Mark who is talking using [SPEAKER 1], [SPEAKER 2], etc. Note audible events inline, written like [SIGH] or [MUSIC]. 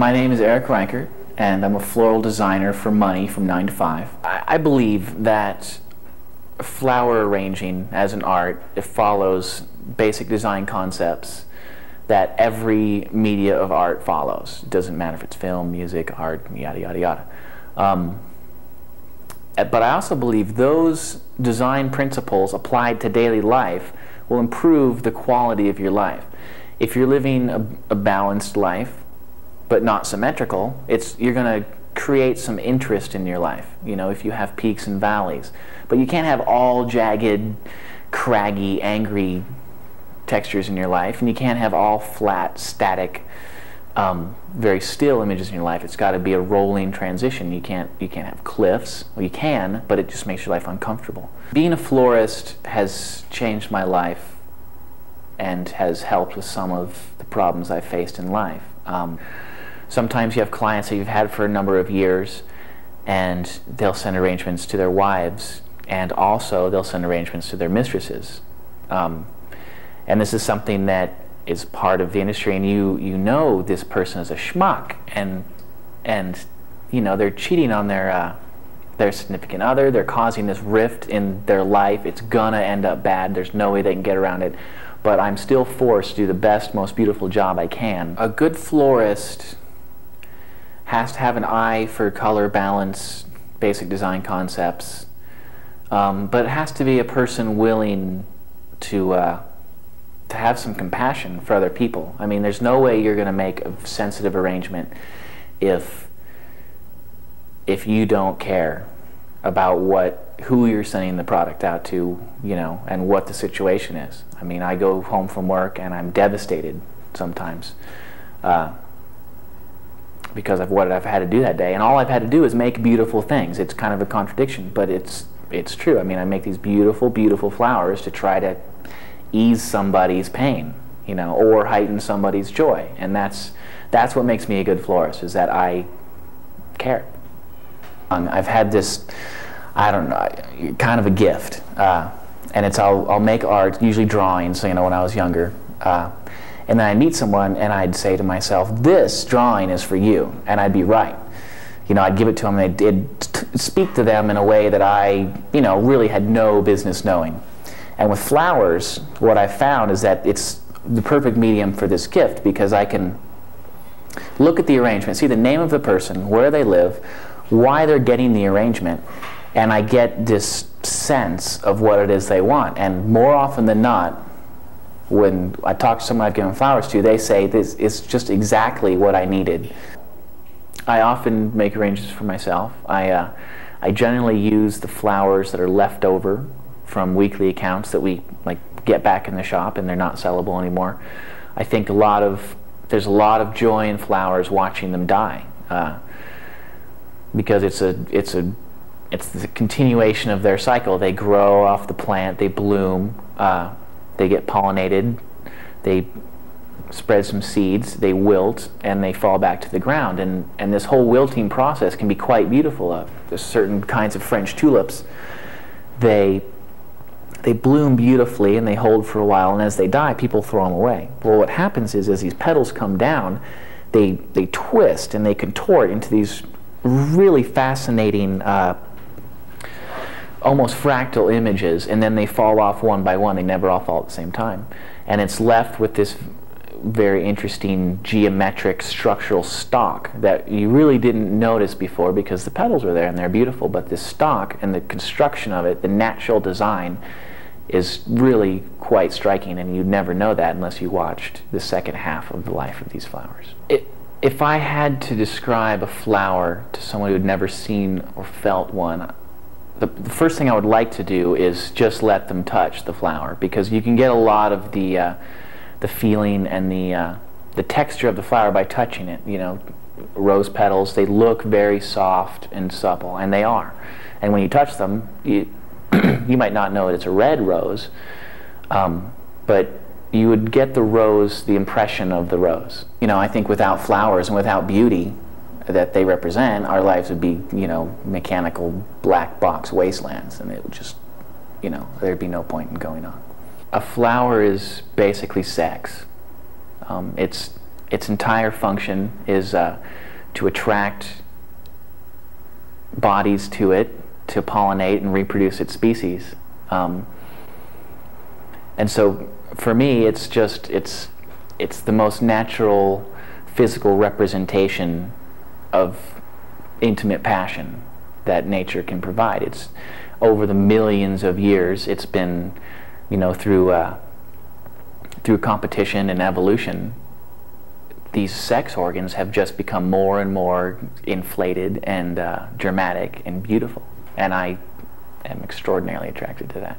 [SPEAKER 1] My name is Eric Reichert, and I'm a floral designer for money from 9 to 5. I, I believe that flower arranging as an art, it follows basic design concepts that every media of art follows. It doesn't matter if it's film, music, art, yada, yada, yada. Um, but I also believe those design principles applied to daily life will improve the quality of your life. If you're living a, a balanced life, but not symmetrical, it's, you're going to create some interest in your life, you know, if you have peaks and valleys. But you can't have all jagged, craggy, angry textures in your life, and you can't have all flat, static, um, very still images in your life. It's got to be a rolling transition. You can't you can't have cliffs. Well, you can, but it just makes your life uncomfortable. Being a florist has changed my life and has helped with some of the problems I've faced in life. Um, sometimes you have clients that you've had for a number of years, and they'll send arrangements to their wives, and also they'll send arrangements to their mistresses. Um, and this is something that is part of the industry and you you know this person is a schmuck and and you know they're cheating on their uh, their significant other. They're causing this rift in their life. It's gonna end up bad. There's no way they can get around it. But I'm still forced to do the best most beautiful job I can. A good florist has to have an eye for color balance basic design concepts um, but it has to be a person willing to uh, to have some compassion for other people. I mean, there's no way you're going to make a sensitive arrangement if if you don't care about what who you're sending the product out to, you know, and what the situation is. I mean, I go home from work and I'm devastated sometimes uh, because of what I've had to do that day, and all I've had to do is make beautiful things. It's kind of a contradiction, but it's it's true. I mean, I make these beautiful, beautiful flowers to try to ease somebody's pain, you know, or heighten somebody's joy. And that's, that's what makes me a good florist, is that I care. Um, I've had this, I don't know, kind of a gift. Uh, and it's I'll, I'll make art, usually drawings, you know, when I was younger. Uh, and then I'd meet someone and I'd say to myself, this drawing is for you. And I'd be right. You know, I'd give it to them and they'd speak to them in a way that I, you know, really had no business knowing. And with flowers, what I found is that it's the perfect medium for this gift because I can look at the arrangement, see the name of the person, where they live, why they're getting the arrangement, and I get this sense of what it is they want. And more often than not, when I talk to someone I've given flowers to, they say this is just exactly what I needed. I often make arrangements for myself. I, uh, I generally use the flowers that are left over from weekly accounts that we like get back in the shop and they're not sellable anymore. I think a lot of there's a lot of joy in flowers watching them die uh, because it's a it's a it's the continuation of their cycle. They grow off the plant, they bloom, uh, they get pollinated, they spread some seeds, they wilt, and they fall back to the ground. And, and this whole wilting process can be quite beautiful. Uh, there's certain kinds of French tulips. They they bloom beautifully and they hold for a while, and as they die, people throw them away. Well, what happens is, as these petals come down, they, they twist and they contort into these really fascinating, uh, almost fractal images, and then they fall off one by one. They never all fall at the same time. And it's left with this very interesting geometric structural stalk that you really didn't notice before because the petals were there and they're beautiful, but this stalk and the construction of it, the natural design, is really quite striking, and you'd never know that unless you watched the second half of the life of these flowers. It, if I had to describe a flower to someone who had never seen or felt one, the, the, first thing I would like to do is just let them touch the flower because you can get a lot of the, uh, the feeling and the, uh, the texture of the flower by touching it. You know, rose petals, they look very soft and supple, and they are. And when you touch them, you, [CLEARS THROAT] you might not know it's a red rose, um, but you would get the rose, the impression of the rose. You know, I think without flowers and without beauty that they represent, our lives would be, you know, mechanical black box wastelands, and it would just, you know, there'd be no point in going on. A flower is basically sex. Um, it's its entire function is uh, to attract bodies to it to pollinate and reproduce its species. Um, and so for me, it's just, it's, it's the most natural physical representation of intimate passion that nature can provide. It's over the millions of years, it's been, you know, through, uh, through competition and evolution, these sex organs have just become more and more inflated and uh, dramatic and beautiful. And I am extraordinarily attracted to that.